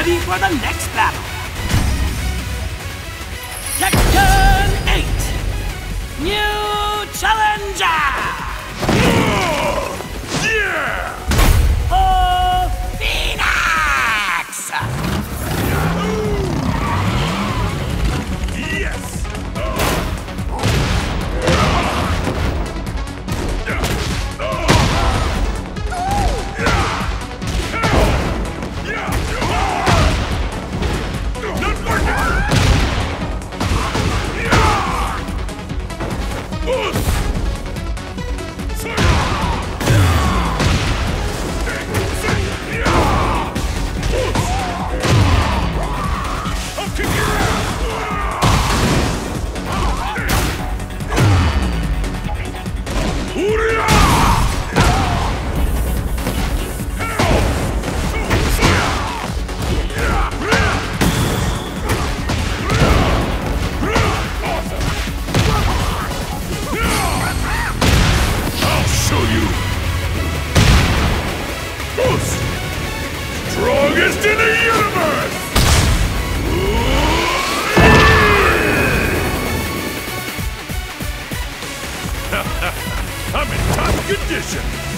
ready for the next battle. Tekken I'll Strongest in the universe! I'm in top condition!